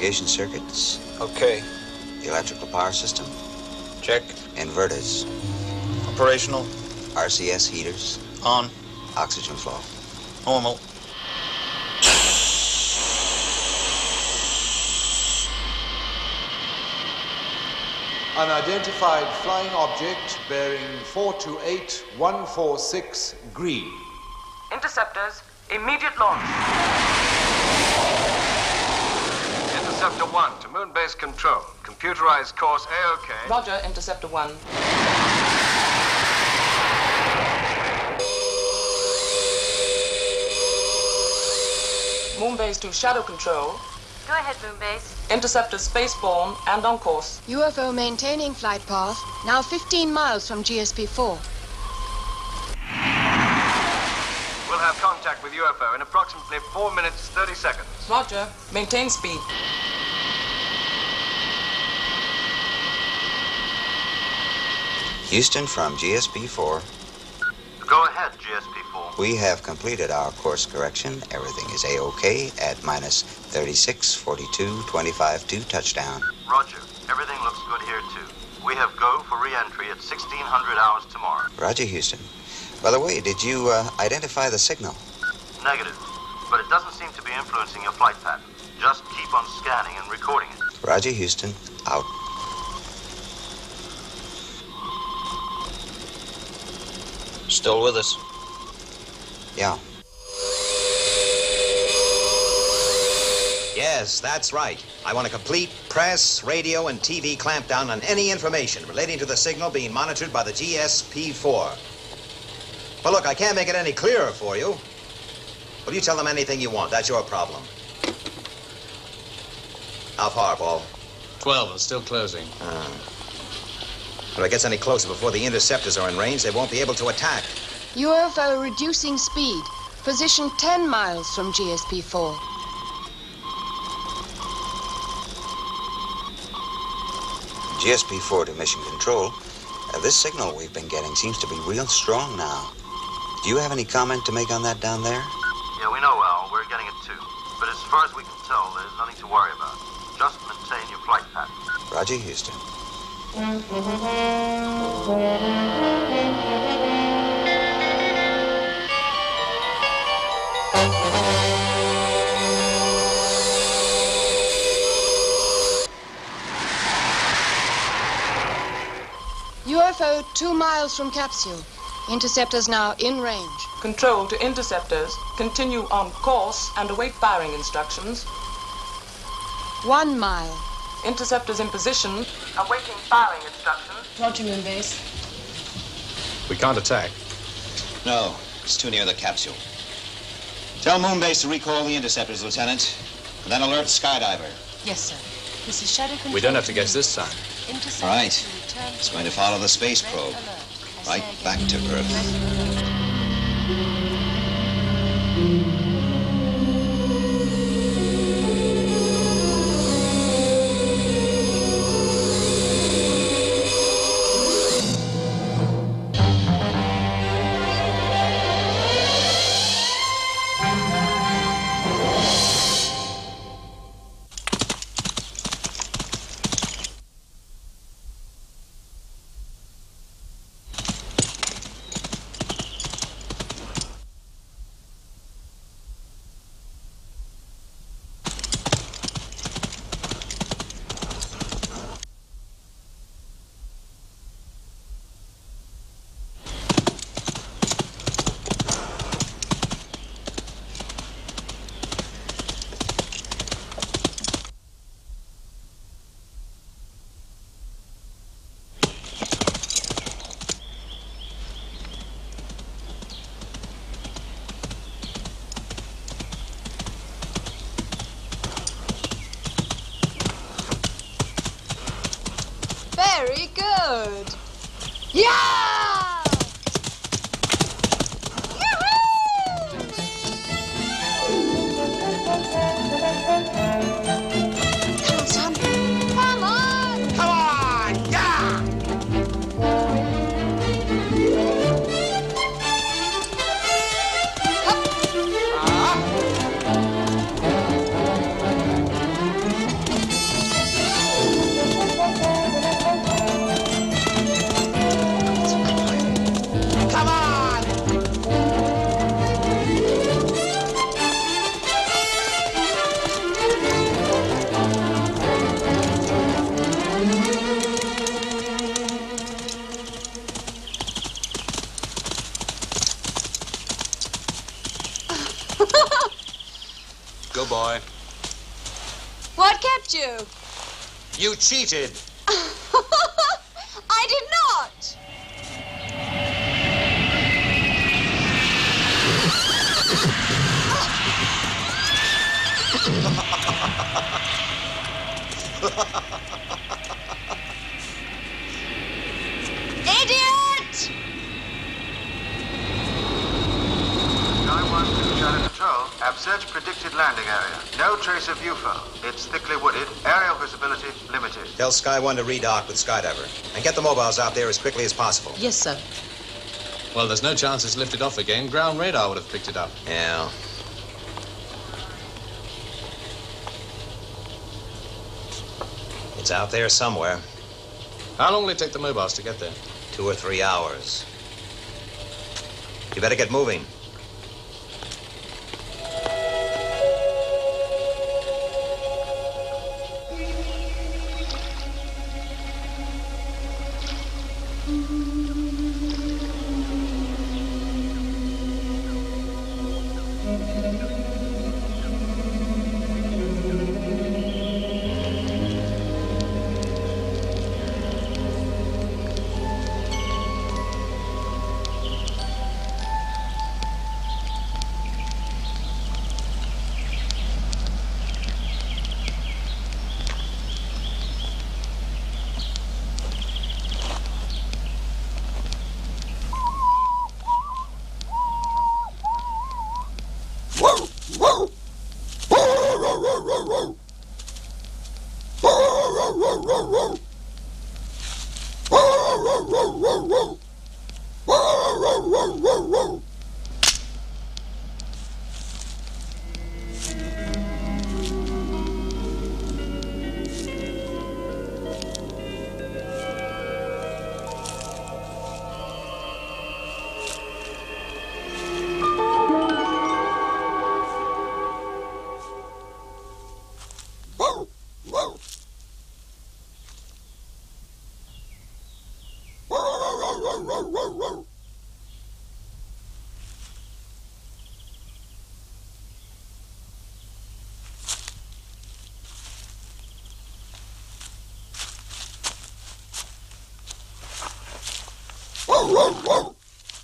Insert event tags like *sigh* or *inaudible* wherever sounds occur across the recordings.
Communication circuits. Okay. Electrical power system. Check. Inverters. Operational. RCS heaters. On. Oxygen flow. Normal. Unidentified flying object bearing 428146 green. Interceptors, immediate launch. Interceptor 1 to moon base control. Computerized course A-OK. Roger, Interceptor 1. Moonbase to SHADO control. Go ahead, Moonbase. Interceptor spaceborne and on course. UFO maintaining flight path, now 15 miles from GSP 4. We'll have contact with UFO in approximately 4 minutes 30 seconds. Roger, maintain speed. Houston from GSP 4. Go ahead, GSP-4. We have completed our course correction. Everything is A-OK at minus 36, 42, 25 to touchdown. Roger. Everything looks good here, too. We have go for re-entry at 1600 hours tomorrow. Roger, Houston. By the way, did you uh, identify the signal? Negative. But it doesn't seem to be influencing your flight pattern. Just keep on scanning and recording it. Roger, Houston. Out. Still with us? Yeah. Yes, that's right. I want a complete press, radio, and TV clampdown on any information relating to the signal being monitored by the GSP-4. But look, I can't make it any clearer for you. Well, you tell them anything you want. That's your problem. How far, Paul? 12 and still closing. Uh, if it gets any closer before the interceptors are in range, they won't be able to attack. UFO reducing speed, position 10 miles from GSP 4. GSP 4 to mission control. Uh, this signal we've been getting seems to be real strong now. Do you have any comment to make on that down there? Yeah, we know, Al. We're getting it, too. But as far as we can tell, there's nothing to worry about. Just maintain your flight pattern. Roger, Houston. UFO 2 miles from capsule. Interceptors now in range. Control to interceptors. Continue on course and await firing instructions. 1 mile. Interceptors in position. Awaiting firing instructions. Roger, Moonbase. We can't attack. No, it's too near the capsule. Tell Moonbase to recall the interceptors, Lieutenant. And then alert Skydiver. Yes, sir. This is SHADO Control. We don't have to guess this time. Interceptors All right. It's going to follow the space probe. Right back to Earth. Very good. Yeah! You cheated. I did not. Idiot! Sky 1 to SHADO Control. Have search predicted landing area. No trace of UFO. It's thickly wooded. Aerial visibility limited. Tell Sky 1 to redock with Skydiver. And get the mobiles out there as quickly as possible. Yes, sir. Well, there's no chance it's lifted off again. Ground radar would have picked it up. Yeah. It's out there somewhere. How long will it take the mobiles to get there? Two or three hours. You better get moving.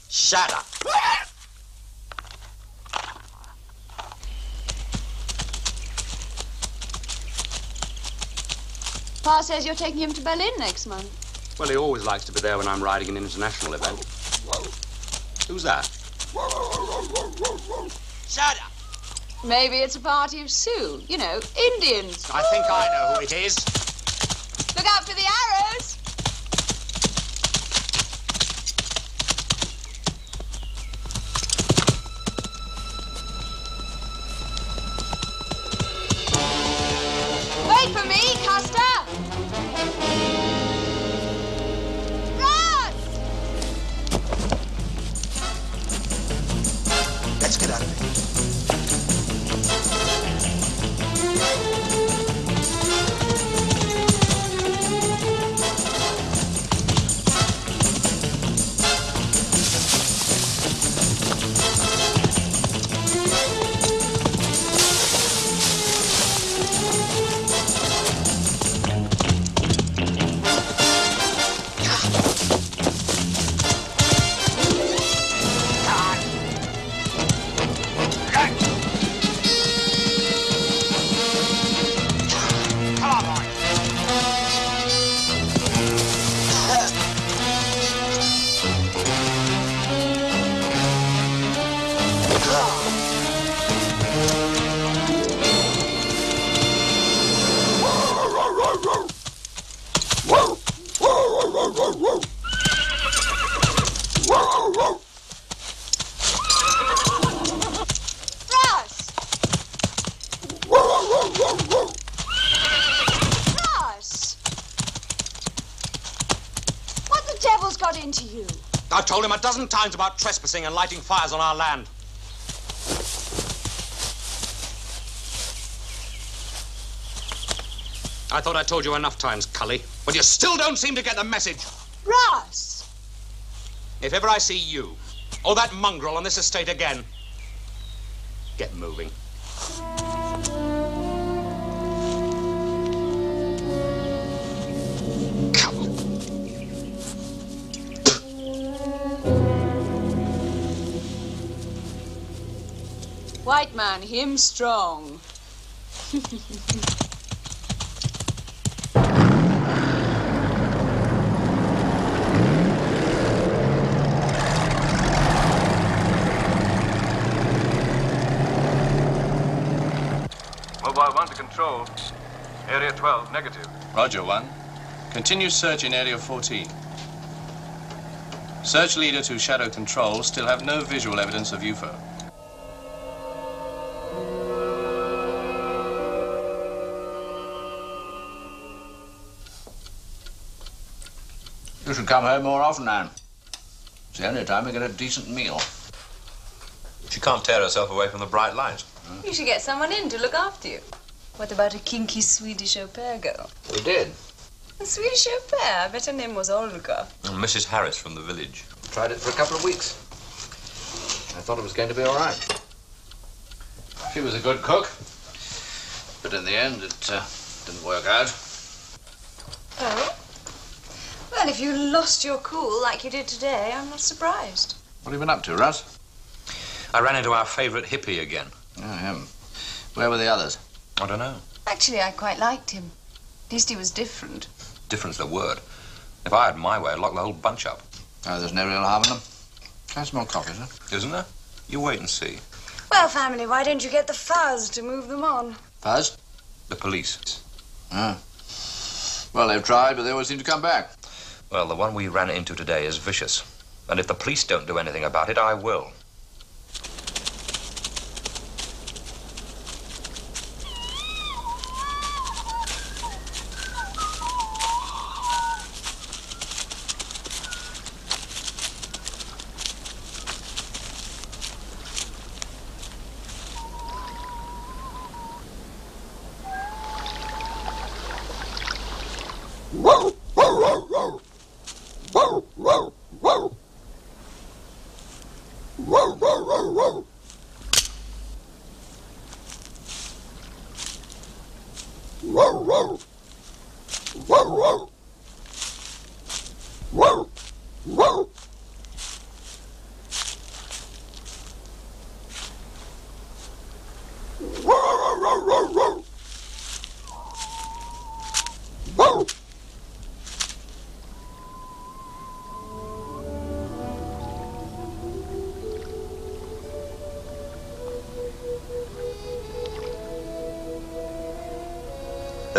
Shut up. Pa says you're taking him to Berlin next month. Well, he always likes to be there when I'm riding an international event. Who's that? Shut up. Maybe it's a party of Sioux. You know, Indians. I think I know who it is. Dozen times about trespassing and lighting fires on our land. I thought I told you enough times, Culley, but you still don't seem to get the message. Ross! If ever I see you or that mongrel on this estate again, him strong. *laughs* Mobile 1 to control. Area 12, negative. Roger, 1. Continue search in Area 14. Search leader to SHADO Control still have no visual evidence of UFO. You should come home more often, Anne. It's the only time we get a decent meal. She can't tear herself away from the bright light. You should get someone in to look after you. What about a kinky Swedish au pair girl? We did. A Swedish au pair? I bet her name was Olga. And Mrs. Harris from the village. Tried it for a couple of weeks. I thought it was going to be all right. She was a good cook, but in the end, it uh, didn't work out. Oh? Well, if you lost your cool like you did today, I'm not surprised. What have you been up to, Russ? I ran into our favourite hippie again. Oh, him. Where were the others? I don't know. Actually, I quite liked him. At least he was different. Different's the word. If I had my way, I'd lock the whole bunch up. Oh, there's no real harm in them. Can I have more coffee, sir? Isn't there? You wait and see. Well, family, why don't you get the fuzz to move them on? Fuzz? The police. Ah. Well, they've tried, but they always seem to come back. Well, the one we ran into today is vicious. And if the police don't do anything about it, I will.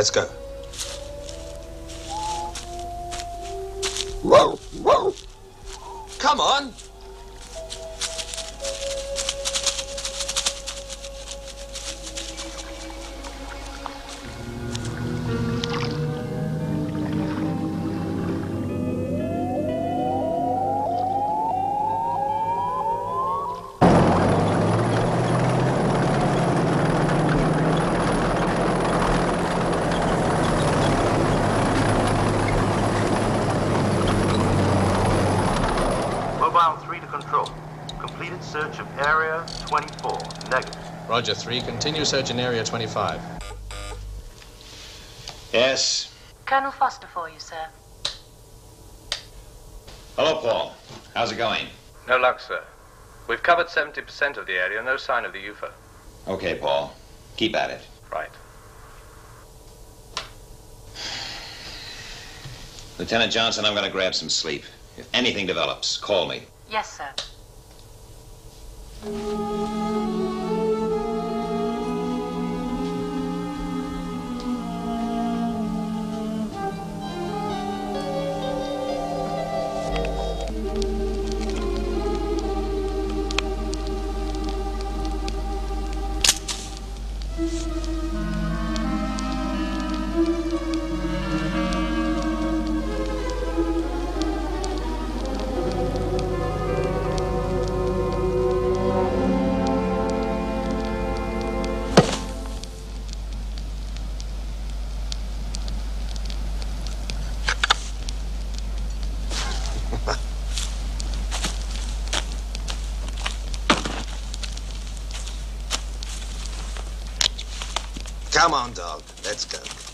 Let's go. Roger, 3. Continue search in Area 25. Yes. Colonel Foster for you, sir. Hello, Paul. How's it going? No luck, sir. We've covered 70% of the area, no sign of the UFO. Okay, Paul. Keep at it. Right. Lieutenant Johnson, I'm going to grab some sleep. If anything develops, call me. Yes, sir. Come on, dog. Let's go.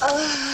啊。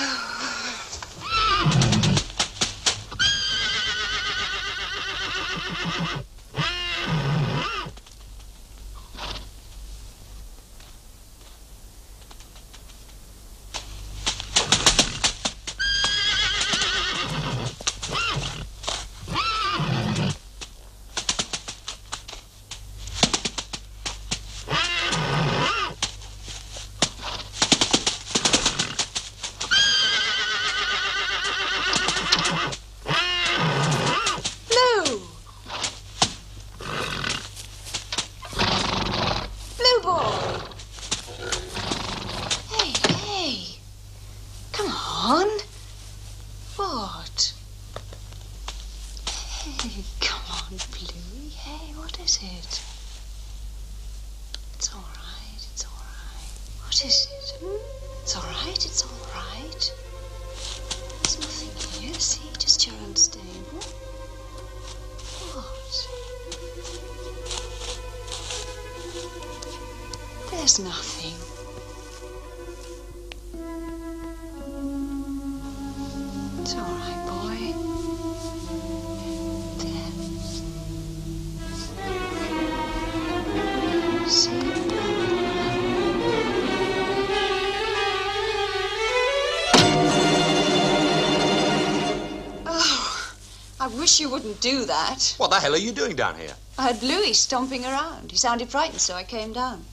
I wish you wouldn't do that. What the hell are you doing down here? I heard Louis stomping around. He sounded frightened, so I came down.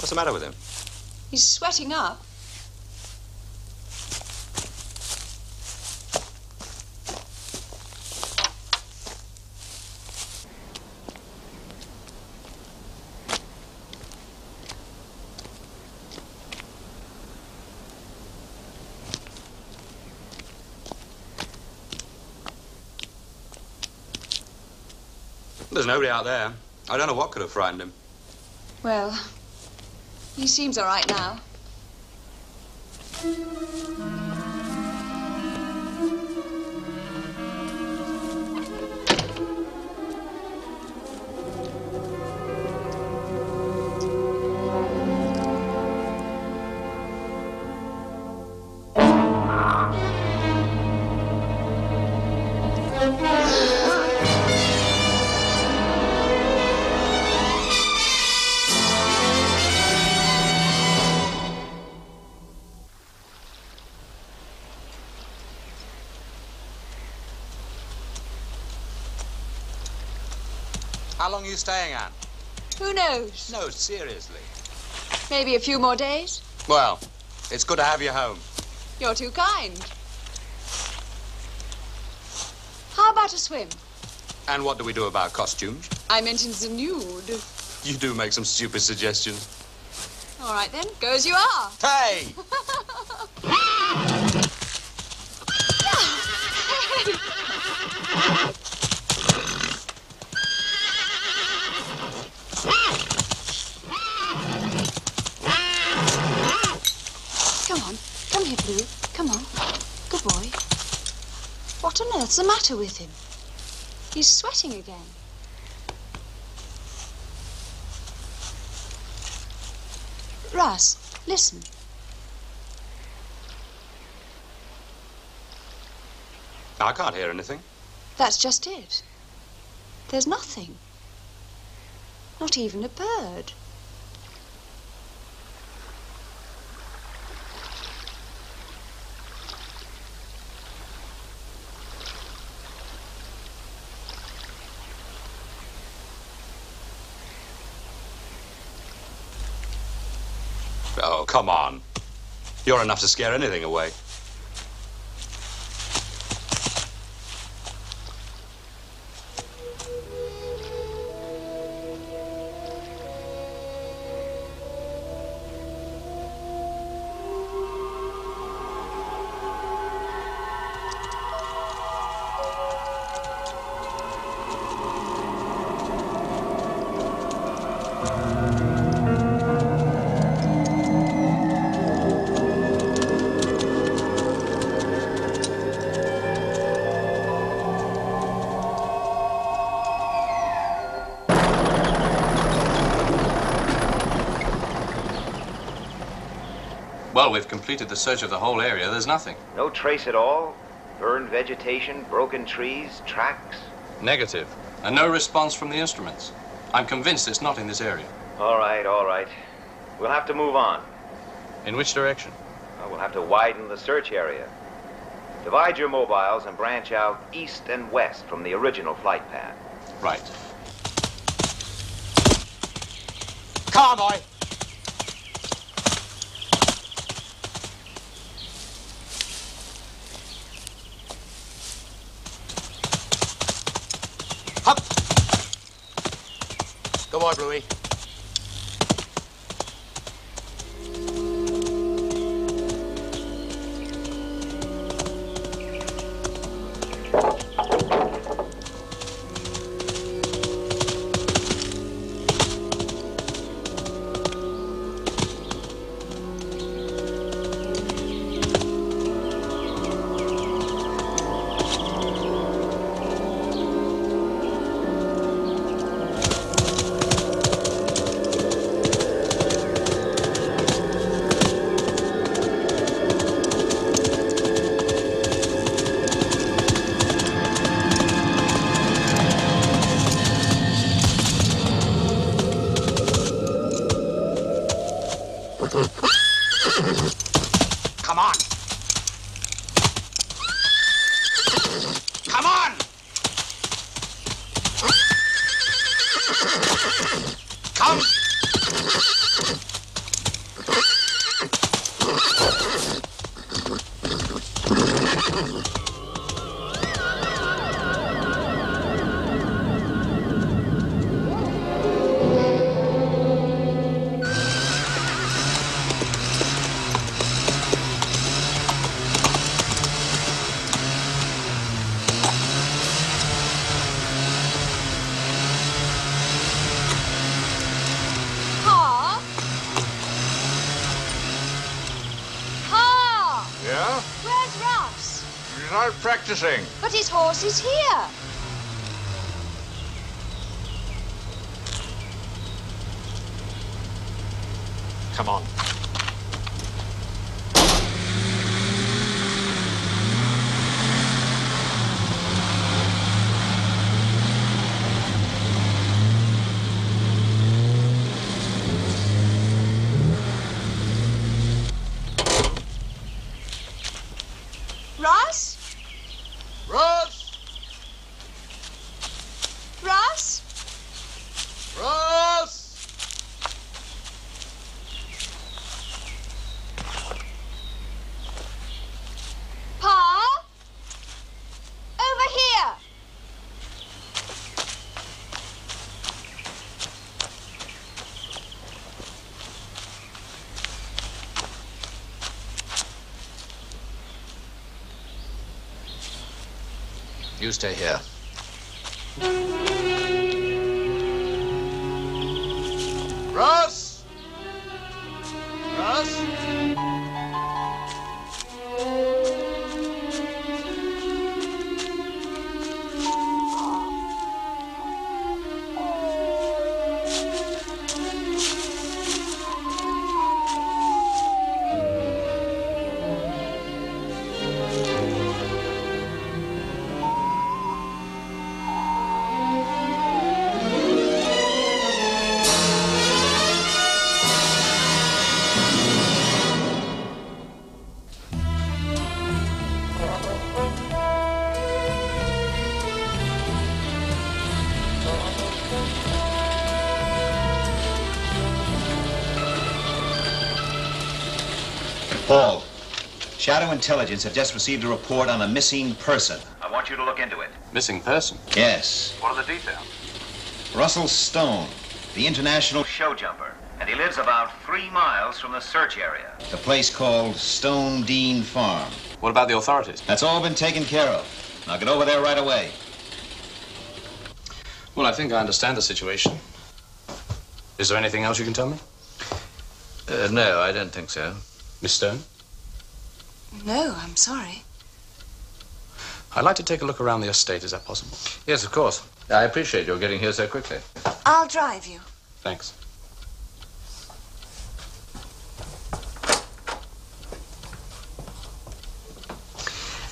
What's the matter with him? He's sweating up. Nobody out there. I don't know what could have frightened him. Well, he seems all right now. You staying, Anne? Who knows? No, seriously. Maybe a few more days? Well, it's good to have you home. You're too kind. How about a swim? And what do we do about costumes? I mentioned the nude. You do make some stupid suggestions. All right then, go as you are. Hey! *laughs* Come on, come here, Blue. Come on. Good boy. What on earth's the matter with him? He's sweating again. Russ, listen. I can't hear anything. That's just it. There's nothing. Not even a bird. Oh, come on. You're enough to scare anything away. Completed the search of the whole area. There's nothing. No trace at all? Burned vegetation, broken trees, tracks? Negative. And no response from the instruments. I'm convinced it's not in this area. All right, all right. We'll have to move on. In which direction? Well, we'll have to widen the search area. Divide your mobiles and branch out east and west from the original flight path. Right. Come practicing. But his horse is here. Come on. Russ? Russ! Russ? Russ! Pa? Over here. You stay here. SHADO Intelligence have just received a report on a missing person. I want you to look into it. Missing person? Yes. What are the details? Russell Stone, the international show jumper. And he lives about three miles from the search area. The place called Stone Dean Farm. What about the authorities? That's all been taken care of. Now get over there right away. Well, I think I understand the situation. Is there anything else you can tell me? Uh, no, I don't think so. Miss Stone? No, I'm sorry. I'd like to take a look around the estate. Is that possible? Yes, of course. I appreciate your getting here so quickly. I'll drive you. Thanks.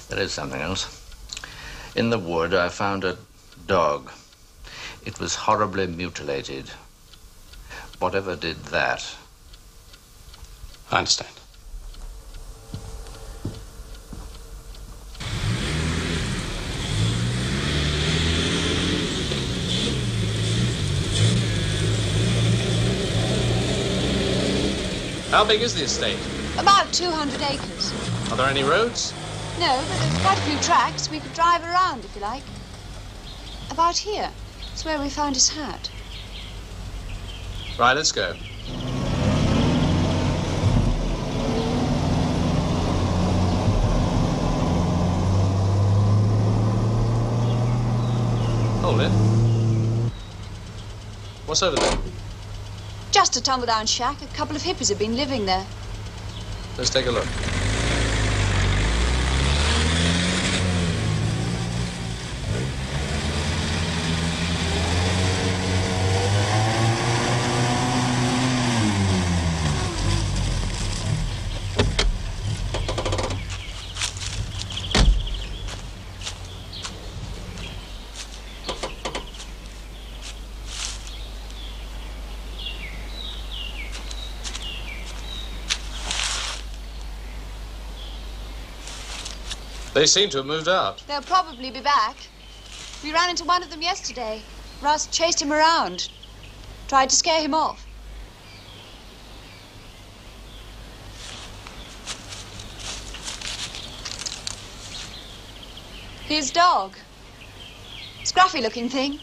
There is something else. In the wood, I found a dog. It was horribly mutilated. Whatever did that? I understand. How big is the estate? About 200 acres. Are there any roads? No, but there's quite a few tracks. We could drive around if you like. About here. It's where we found his hat. Right, let's go. Hold it. What's over there? Just a tumble down shack. A couple of hippies have been living there. Let's take a look. They seem to have moved out. They'll probably be back. We ran into one of them yesterday. Russ chased him around. Tried to scare him off. His dog. Scruffy looking thing.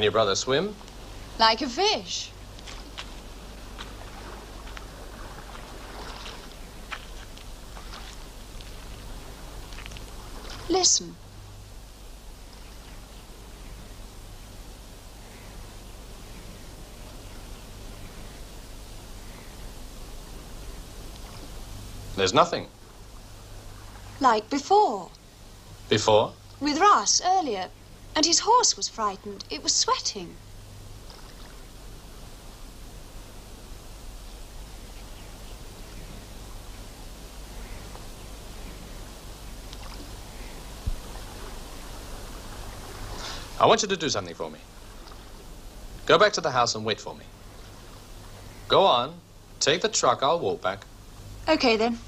Can your brother swim? Like a fish. Listen. There's nothing. Like before. Before? With Russ earlier. And his horse was frightened. It was sweating. I want you to do something for me. Go back to the house and wait for me. Go on. Take the truck. I'll walk back. Okay, then.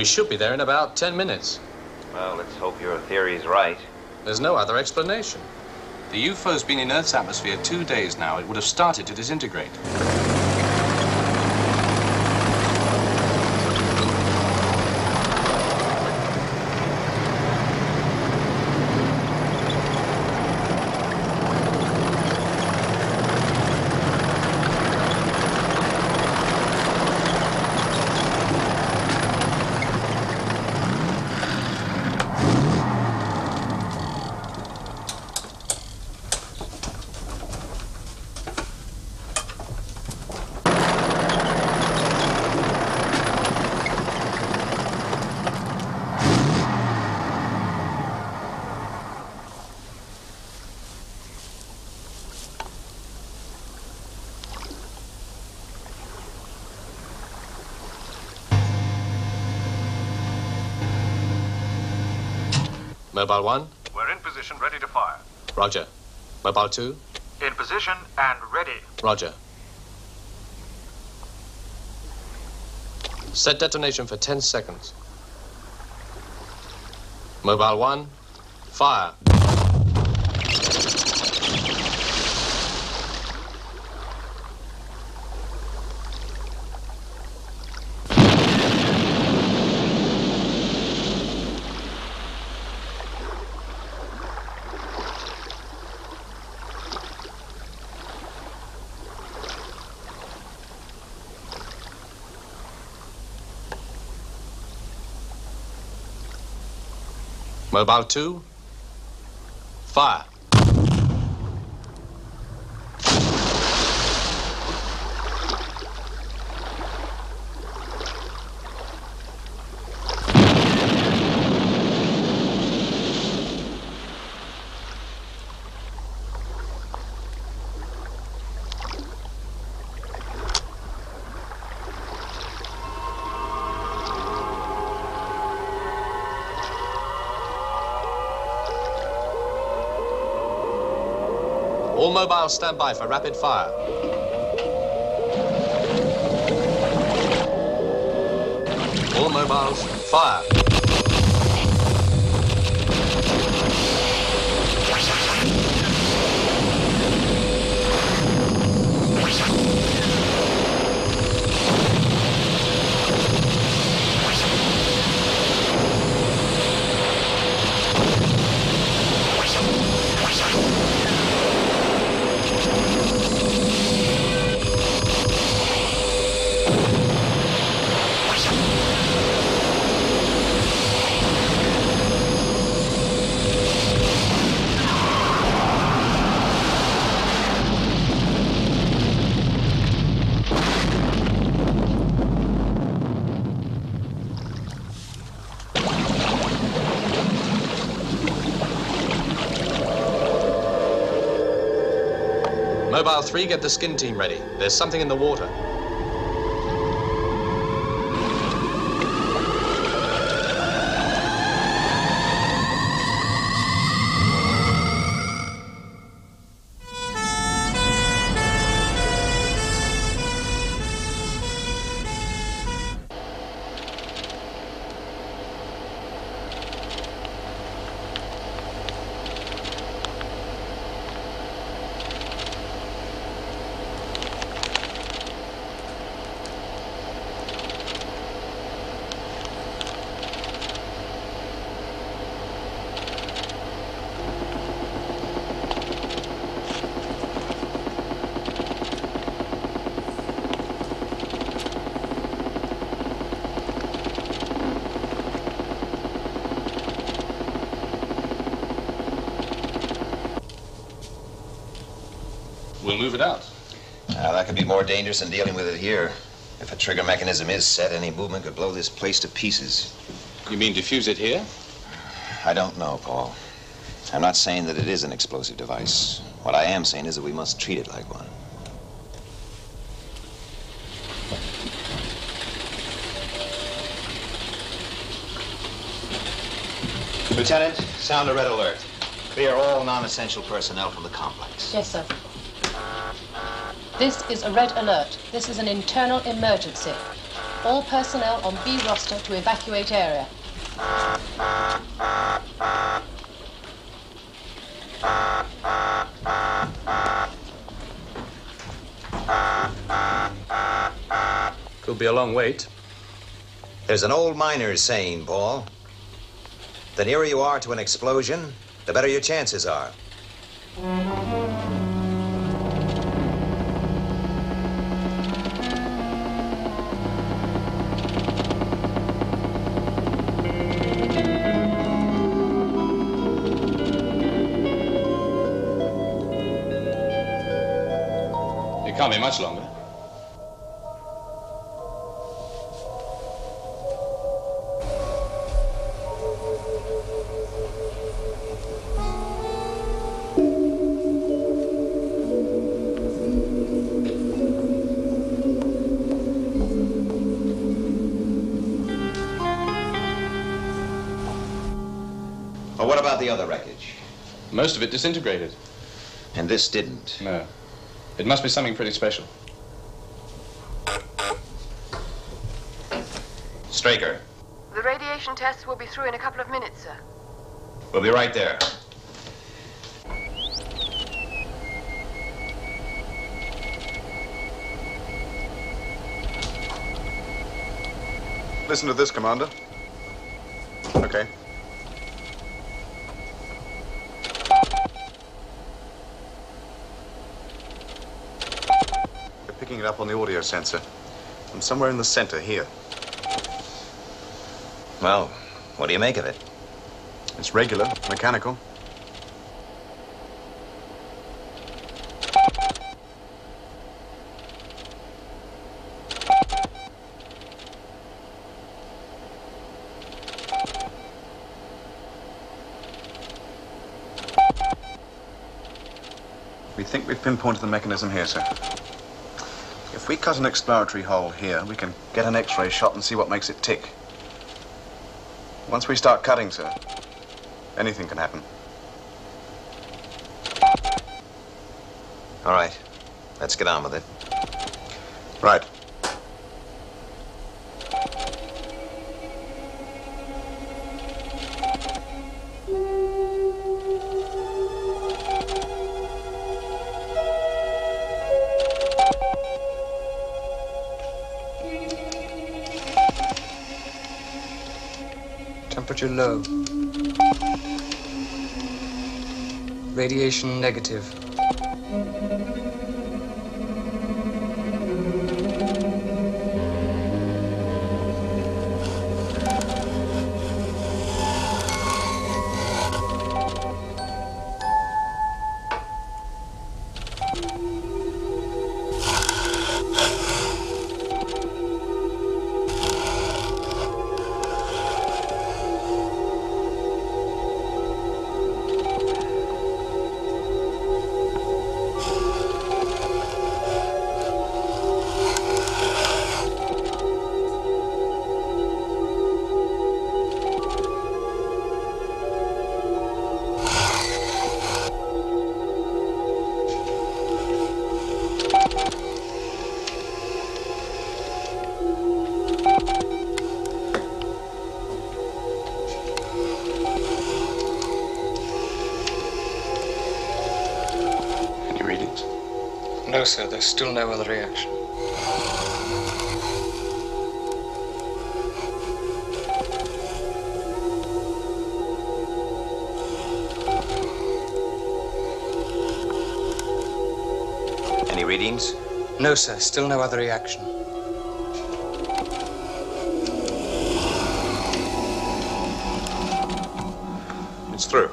We should be there in about ten minutes. Well, let's hope your theory's right. There's no other explanation. The UFO's been in Earth's atmosphere two days now. It would have started to disintegrate. Mobile 1, We're in position, ready to fire. roger. Mobile 2, In position and ready. roger. Set detonation for 10 seconds. Mobile 1, fire. Mobile 2, fire. All mobiles stand by for rapid fire. All mobiles, fire. Mobile 3, get the skin team ready. There's something in the water. More dangerous than dealing with it here. If a trigger mechanism is set, any movement could blow this place to pieces. You mean defuse it here? I don't know, Paul. I'm not saying that it is an explosive device. What I am saying is that we must treat it like one. Lieutenant, sound a red alert. Clear all non-essential personnel from the complex. Yes, sir. This is a red alert. This is an internal emergency. All personnel on B roster to evacuate area. Could be a long wait. There's an old miner's saying, Paul. The nearer you are to an explosion, the better your chances are. Much longer. Well, what about the other wreckage? Most of it disintegrated. And this didn't. No. It must be something pretty special. Straker, The radiation tests will be through in a couple of minutes, sir. we'll be right there. Listen to this, Commander. Okay. Picking it up on the audio sensor. From somewhere in the center here. Well, what do you make of it? It's regular, mechanical. We think we've pinpointed the mechanism here, sir. If we cut an exploratory hole here, we can get an X-ray shot and see what makes it tick. Once we start cutting, sir, anything can happen. All right. Let's get on with it. Right. Temperature low. Radiation negative. No, sir, there's still no other reaction. Any readings? No, sir, still no other reaction. It's through.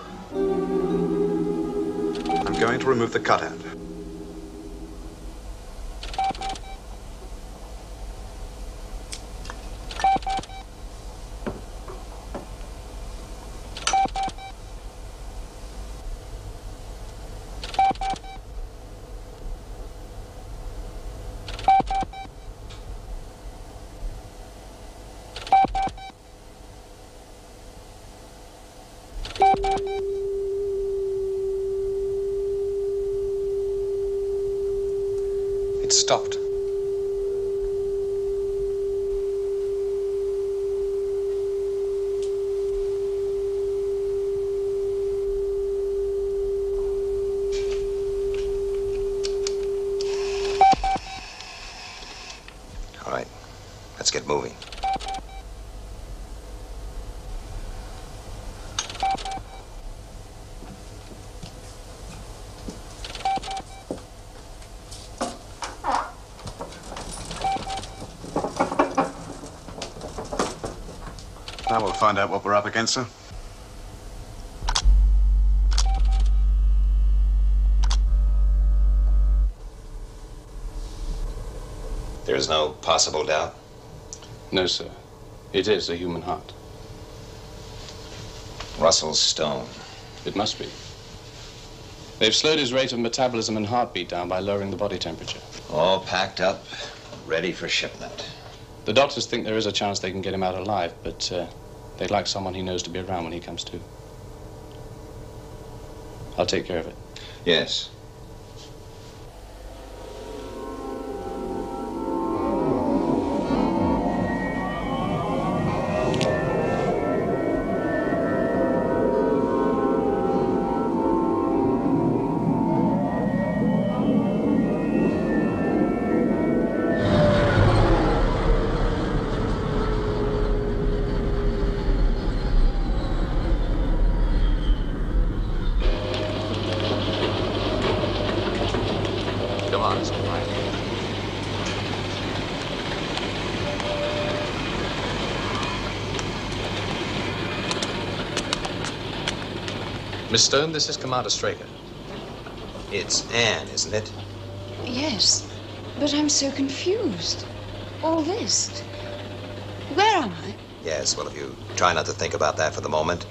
I'm going to remove the cutout. It stopped. Now we'll find out what we're up against, sir. There's no possible doubt. No, sir. It is a human heart. Russell Stone. It must be. They've slowed his rate of metabolism and heartbeat down by lowering the body temperature. All packed up, ready for shipment. The doctors think there is a chance they can get him out alive, but uh, they'd like someone he knows to be around when he comes to. I'll take care of it. Yes. Miss Stone, this is Commander Straker. It's Anne, isn't it? Yes, but I'm so confused. All this. Where am I? Yes, well, if you try not to think about that for the moment.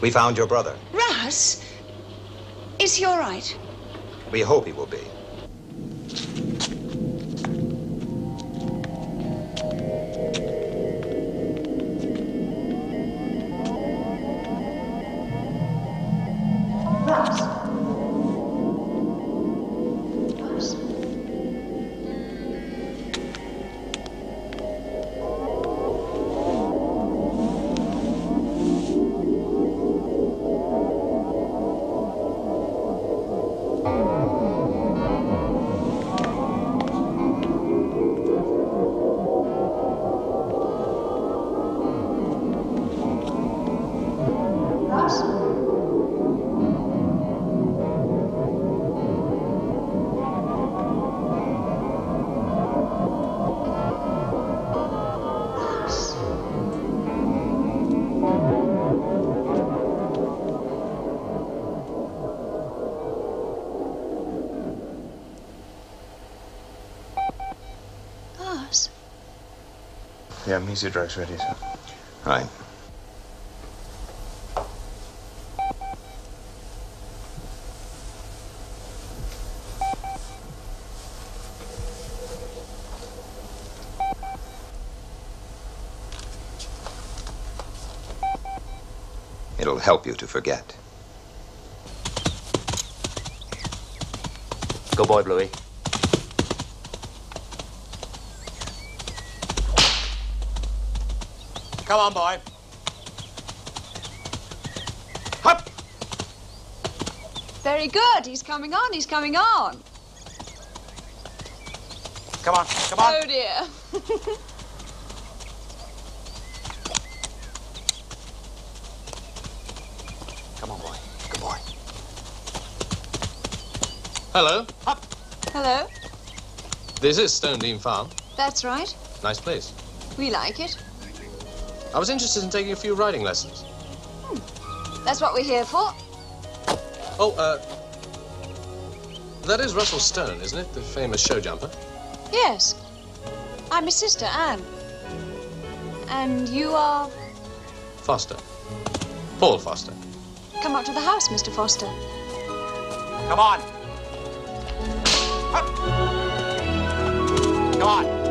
We found your brother. Russ? Is he all right? We hope he will be. The amnesia drug's ready, sir. Right. It'll help you to forget. Go boy, Bluey. Come on, boy. Hop. Very good. He's coming on. He's coming on. Come on, come on. Oh, dear. *laughs* Come on, boy. Good boy. Hello. Hello? This is Stone Dean Farm. That's right. Nice place. We like it. I was interested in taking a few riding lessons. That's what we're here for. Oh, uh. That is Russell Stone, isn't it? The famous show jumper. Yes. I'm his sister, Anne. And you are. Foster. Paul Foster. Come up to the house, Mr. Foster. Come on. Come on.